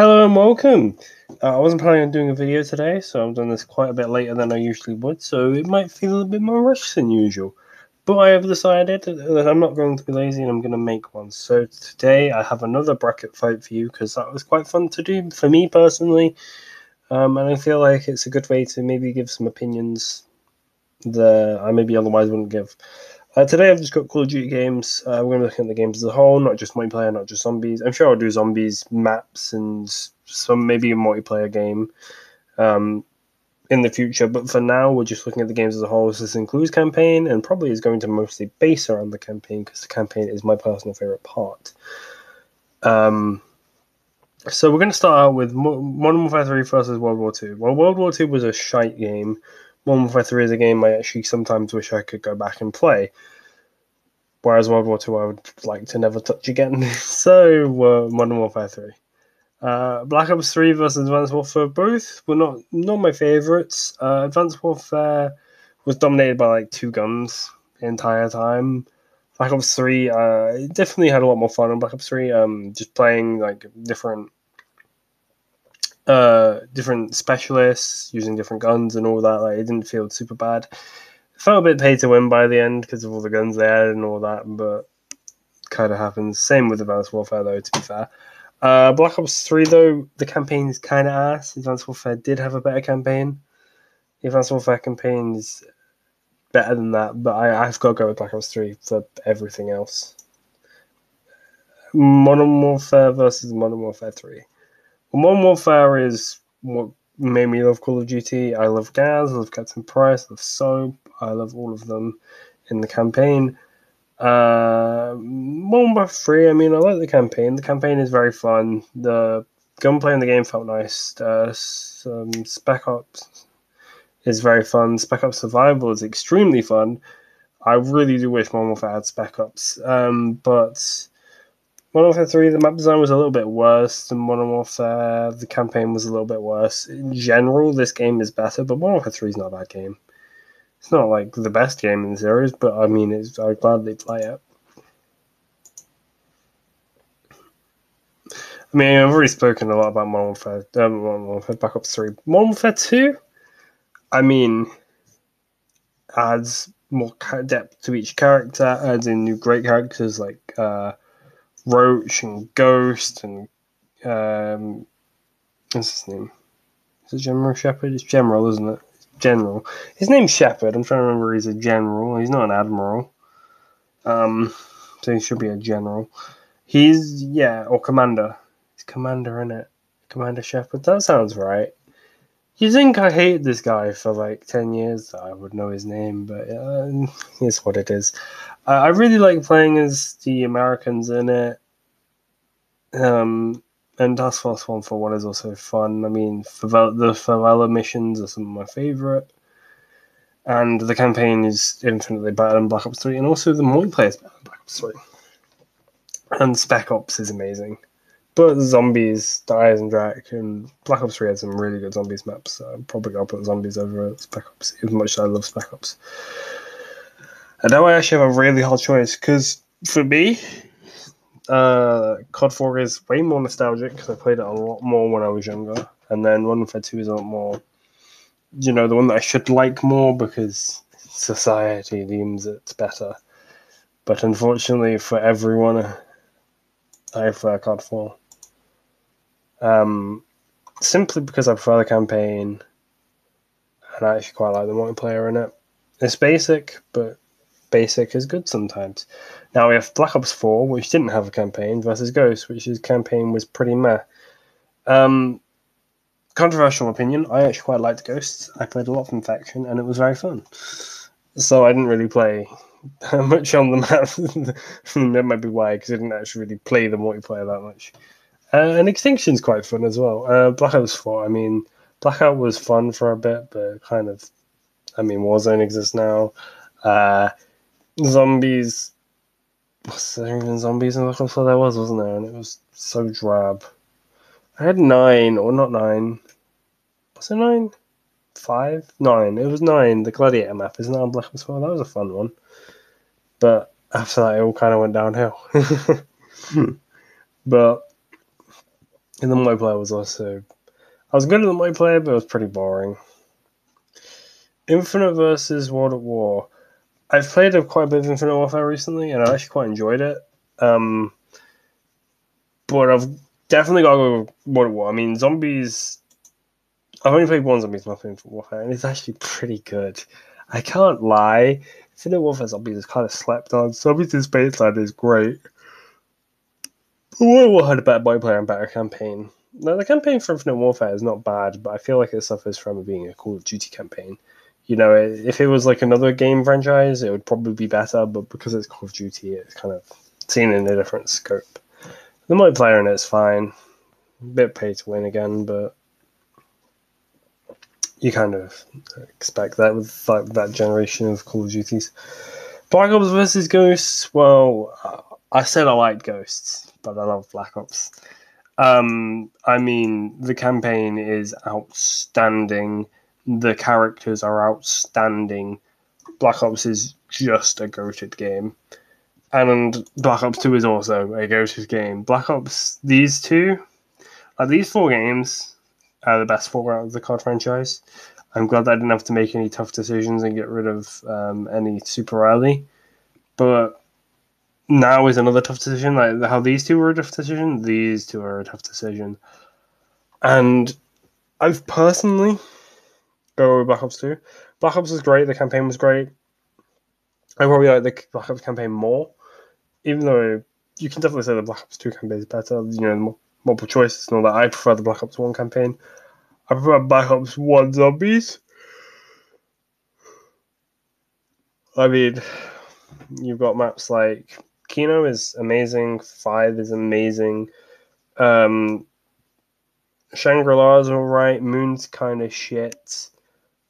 Hello and welcome. Uh, I wasn't planning on doing a video today, so I'm doing this quite a bit later than I usually would, so it might feel a little bit more rushed than usual. But I have decided that I'm not going to be lazy and I'm going to make one. So today I have another bracket fight for you because that was quite fun to do for me personally. Um, and I feel like it's a good way to maybe give some opinions that I maybe otherwise wouldn't give. Uh, today I've just got Call of Duty games. Uh, we're going to be looking at the games as a whole, not just multiplayer, not just zombies. I'm sure I'll do zombies, maps, and some maybe a multiplayer game um, in the future. But for now, we're just looking at the games as a whole. So this includes campaign and probably is going to mostly base around the campaign because the campaign is my personal favorite part. Um, so we're going to start out with Modern Warfare 3 versus World War 2. Well, World War 2 was a shite game. Modern Warfare 3 is a game I actually sometimes wish I could go back and play. Whereas World War 2 I would like to never touch again. so, uh, Modern Warfare 3. Uh, Black Ops 3 versus Advanced Warfare, both were not, not my favourites. Uh, Advanced Warfare was dominated by like two guns the entire time. Black Ops 3 uh, definitely had a lot more fun on Black Ops 3, um, just playing like different uh, different specialists using different guns and all that. Like it didn't feel super bad. Felt a bit pay to win by the end because of all the guns they had and all that, but kind of happens. Same with Advanced Warfare though. To be fair, uh, Black Ops Three though the campaign is kind of ass. Advanced Warfare did have a better campaign. The Advanced Warfare campaign is better than that, but I, I've got to go with Black Ops Three for everything else. Modern Warfare versus Modern Warfare Three. Modern Warfare is what made me love Call of Duty. I love Gaz, I love Captain Price, I love Soap, I love all of them in the campaign. Uh, Modern Warfare 3, I mean, I like the campaign. The campaign is very fun. The gunplay in the game felt nice. Uh, some Spec Ops is very fun. Spec Ops Survival is extremely fun. I really do wish Modern Warfare had Spec Ops, um, but Modern Warfare 3, the map design was a little bit worse than Modern Warfare. The campaign was a little bit worse. In general, this game is better, but Modern Warfare 3 is not a bad game. It's not like the best game in the series, but I mean, it's, I gladly play it. I mean, I've already spoken a lot about Modern Warfare, um, Modern Warfare Black Ops 3. Modern Warfare 2, I mean, adds more depth to each character, adds in new great characters like uh, Roach and Ghost and um, what's his name? Is it General Shepherd? It's General, isn't it? General. His name's Shepherd. I'm trying to remember. He's a general. He's not an admiral. Um, so he should be a general. He's yeah, or commander. He's commander in it. Commander Shepard. That sounds right. You think I hate this guy for like ten years? I would know his name, but uh, what it is. I really like playing as the Americans in it. Um, and Task Force 141 is also fun. I mean, favela, the favela missions are some of my favourite. And the campaign is infinitely better than Black Ops 3, and also the multiplayer is better than Black Ops 3. And Spec Ops is amazing. But Zombies, Der Eisendrache, and Black Ops 3 has some really good Zombies maps. So I'm probably going to put Zombies over Spec Ops, as much as I love Spec Ops. And now I actually have a really hard choice because for me, uh, COD 4 is way more nostalgic because I played it a lot more when I was younger. And then Modern Warfare 2 is a lot more, you know, the one that I should like more because society deems it better. But unfortunately for everyone, I prefer COD 4. Um, simply because I prefer the campaign and I actually quite like the multiplayer in it. It's basic, but basic is good sometimes. Now we have Black Ops 4, which didn't have a campaign, versus Ghost, which his campaign was pretty meh. Um, controversial opinion, I actually quite liked Ghosts. I played a lot of Infection, and it was very fun. So I didn't really play much on the map. that might be why, because I didn't actually really play the multiplayer that much. Uh, and Extinction's quite fun as well. Uh, Black Ops 4, I mean, Blackout was fun for a bit, but kind of, I mean, Warzone exists now. Uh, zombies. Was there even zombies in the console? There was, wasn't there? And it was so drab. I had nine, or not nine. Was it nine? Five? Nine. It was nine. The Gladiator map, isn't that on Black Ops 4? That was a fun one. But after that, it all kind of went downhill. but And the multiplayer was also. I was good at the multiplayer, but it was pretty boring. Infinite versus World at War. I've played quite a bit of Infinite Warfare recently, and I actually quite enjoyed it. Um, but I've definitely got to go with World at War. I mean, zombies. I've only played one Zombies Map Infinite Warfare, and it's actually pretty good. I can't lie. Infinite Warfare Zombies is kind of slept on. Zombies in Spaceland is great. War had a better multiplayer and better campaign. Now, the campaign for Infinite Warfare is not bad, but I feel like it suffers from being a Call of Duty campaign you know, if it was like another game franchise, it would probably be better. But because it's Call of Duty, it's kind of seen in a different scope. The multiplayer in it's fine, a bit pay to win again, but you kind of expect that with like that generation of Call of Duties. Black Ops versus Ghosts. Well, I said I liked Ghosts, but I love Black Ops. Um, I mean, the campaign is outstanding the characters are outstanding. Black Ops is just a goated game. And Black Ops 2 is also a goated game. Black Ops, these two, like these four games, are the best four out of the COD franchise. I'm glad I didn't have to make any tough decisions and get rid of um, any super early. But now is another tough decision. Like how these two were a tough decision, these two are a tough decision. And I've personally go with Black Ops 2. Black Ops was great, the campaign was great. I probably like the Black Ops campaign more, even though you can definitely say the Black Ops 2 campaign is better, you know, multiple choices and all that. I prefer the Black Ops 1 campaign. I prefer Black Ops 1 Zombies. I mean, you've got maps like Kino is amazing, Five is amazing. Um, Shangri La's alright, Moon's kind of shit.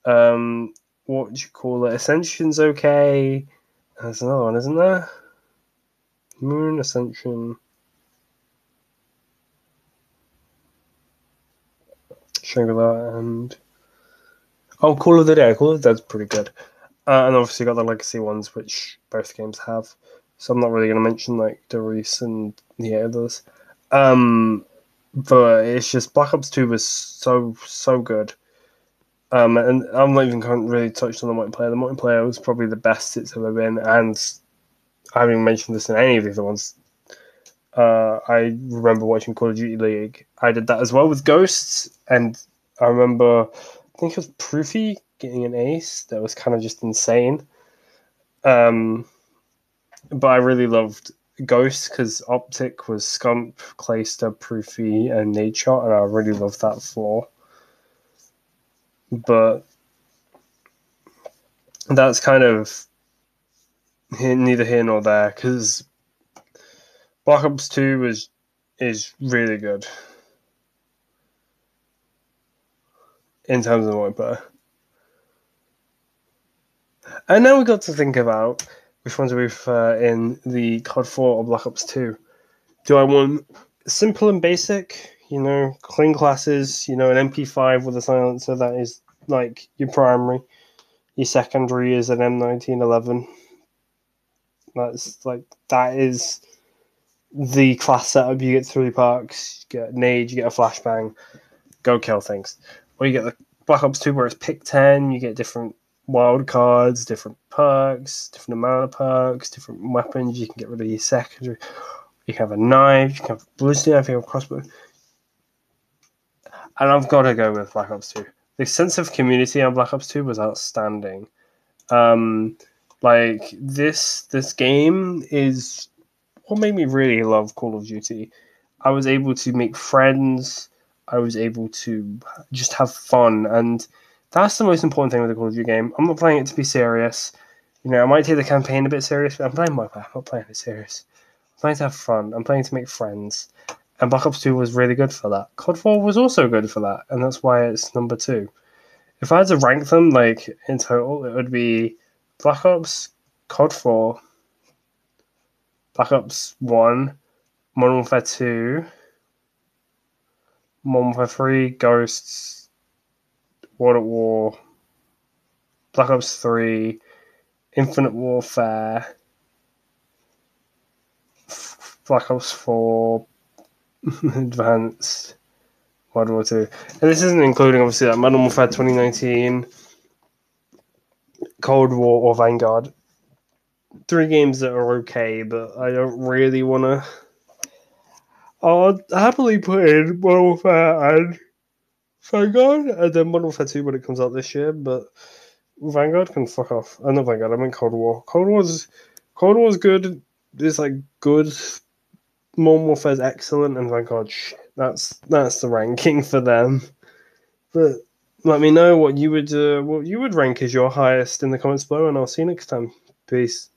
Um, what would you call it? Ascension's okay. There's another one, isn't there? Moon Ascension. Shangri-La and oh, Call of the Dead. Call of the Dead's pretty good, uh, and obviously got the legacy ones, which both games have. So I'm not really going to mention like Der Riese and the others. Um, but it's just Black Ops Two was so so good. Um, and I'm not even really touched on the multiplayer. The multiplayer was probably the best it's ever been, and I haven't mentioned this in any of the other ones. Uh, I remember watching Call of Duty League. I did that as well with Ghosts, and I remember, I think it was Proofy getting an ace. That was kind of just insane. Um, but I really loved Ghost because Optic was Scump, Clayster, Proofy, and Nadeshot, and I really loved that floor but that's kind of neither here nor there because Black Ops Two is is really good in terms of multiplayer. And now we got to think about which ones are we prefer in the COD 4 or Black Ops 2. Do I want simple and basic you know, clean classes, you know, an MP5 with a silencer that is like your primary. Your secondary is an M1911. That's like that is the class setup. You get three perks, you get a nade, you get a flashbang, go kill things. Or you get the Black Ops 2 where it's pick 10, you get different wild cards, different perks, different amount of perks, different weapons. You can get rid of your secondary. You can have a knife, you can have a ballistic knife, you have a crossbow and I've got to go with Black Ops Two. The sense of community on Black Ops Two was outstanding. Um, like this, this game is what made me really love Call of Duty. I was able to make friends. I was able to just have fun, and that's the most important thing with the Call of Duty game. I'm not playing it to be serious. You know, I might take the campaign a bit serious, but I'm playing my I'm not playing it serious. I'm playing to have fun. I'm playing to make friends. And Black Ops 2 was really good for that. COD 4 was also good for that, and that's why it's number two. If I had to rank them, like, in total, it would be Black Ops, COD 4, Black Ops 1, Modern Warfare 2, Modern Warfare 3, Ghosts, World at War, Black Ops 3, Infinite Warfare, Black Ops 4, Advanced, World War Two, and this isn't including obviously like Modern Warfare 2019, Cold War, or Vanguard. Three games that are okay, but I don't really want to. I'll happily put in Modern Warfare and Vanguard, and then Modern Warfare 2 when it comes out this year, but Vanguard can fuck off. Uh, not Vanguard, I mean Cold War. Cold War's Cold War's good. It's like good. Modern Warfare's excellent, and Vanguard shit. That's that's the ranking for them. But let me know what you would uh, what you would rank as your highest in the comments below, and I'll see you next time. Peace.